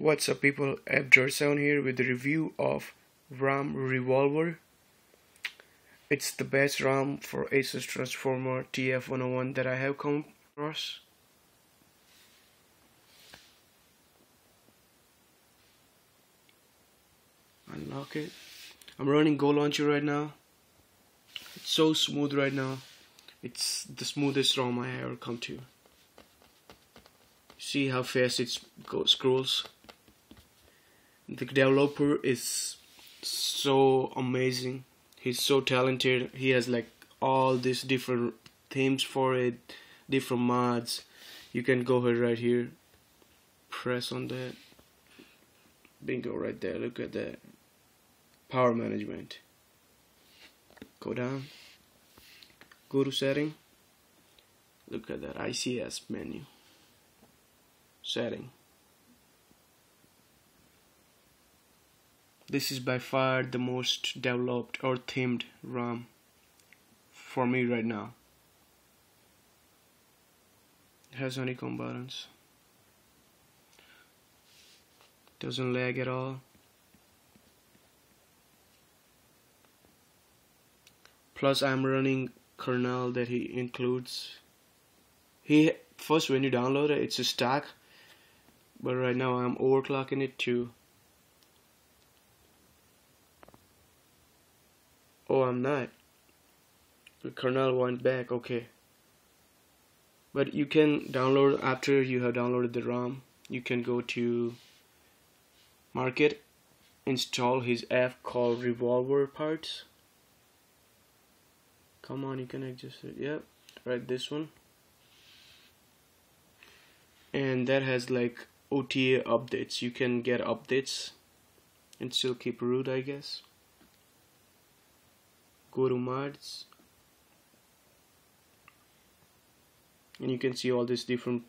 What's up people, Abdur7 here with the review of ROM Revolver. It's the best ROM for Asus Transformer TF101 that I have come across. Unlock it. I'm running Go Launcher right now. It's so smooth right now. It's the smoothest ROM I ever come to. See how fast it scrolls the developer is so amazing. He's so talented. He has like all these different themes for it different mods. You can go ahead right here. Press on that. Bingo right there. Look at that. Power management. Go down. Go to setting. Look at that ICS menu. Setting This is by far the most developed or themed ROM for me right now. It has honeycomb buttons. Doesn't lag at all. Plus I'm running kernel that he includes. He first when you download it it's a stock but right now I'm overclocking it to Oh, I'm not. The kernel went back, okay. But you can download after you have downloaded the ROM. You can go to market, install his app called Revolver Parts. Come on, you can adjust it. Yep, right, this one. And that has like OTA updates. You can get updates and still keep root, I guess mods and you can see all this different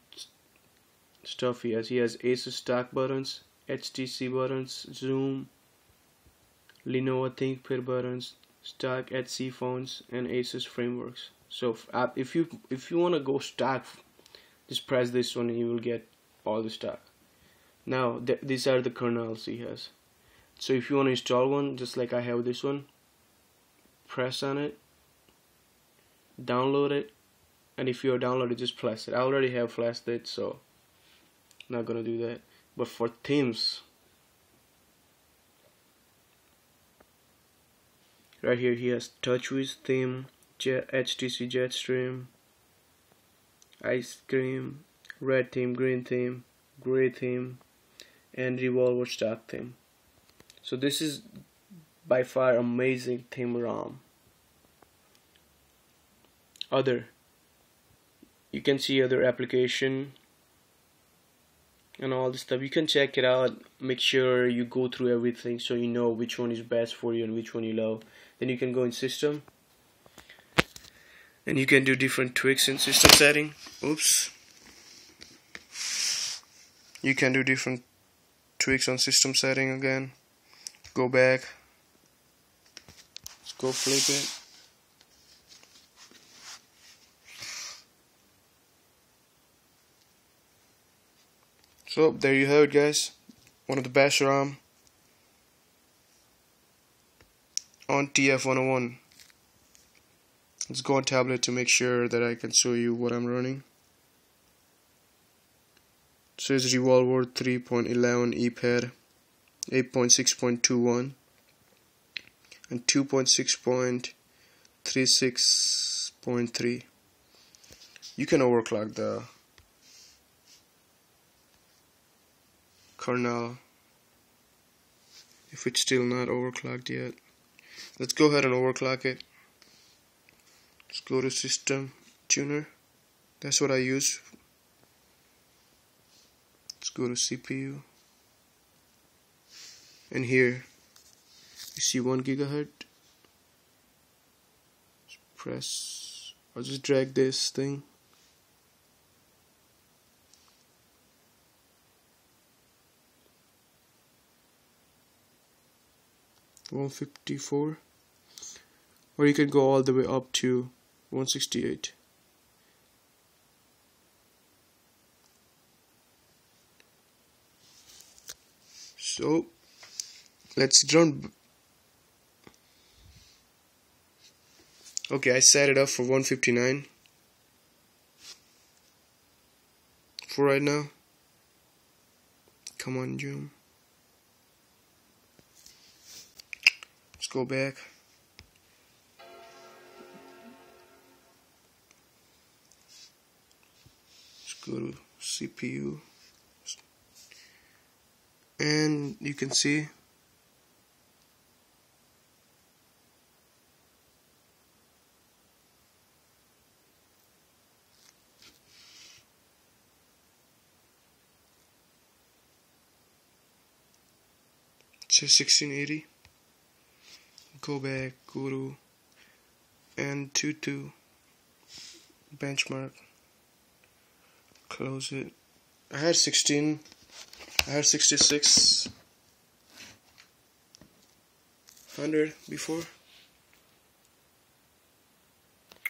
stuff he has he has asus stock buttons htc buttons Xoom lenovo thinkpad buttons stack HC phones and asus frameworks. So if you if you want to go stock just press this one and you will get all the stock now th these are the kernels he has. So if you want to install one just like I have this one press on it download it and if you're downloaded just flash it. I already have flashed it so not gonna do that. But for themes right here he has TouchWiz theme HTC Jetstream ice cream red theme green theme gray theme and revolver stock theme. So this is by far amazing theme ROM. Other. You can see other application and all this stuff. You can check it out. Make sure you go through everything so you know which one is best for you and which one you love. Then you can go in system. And you can do different tweaks in system setting. Oops. You can do different tweaks on system setting again. Go back go flip it. So there you have it guys. One of the best ROM on TF101. Let's go on tablet to make sure that I can show you what I'm running. So it's Revolver 3.11 EPAD 8.6.21 and 2.6.36.3 you can overclock the kernel if it's still not overclocked yet. Let's go ahead and overclock it. Let's go to system tuner. That's what I use. Let's go to CPU and here you see one gigahertz. Press. I'll just drag this thing. one fifty four or you can go all the way up to 168 so let's jump okay I set it up for 159 for right now. Come on Zoom let's go back. Let's go to CPU and you can see to 1680 go back to and 22 benchmark. Close it. I had 16 I had 66 hundred before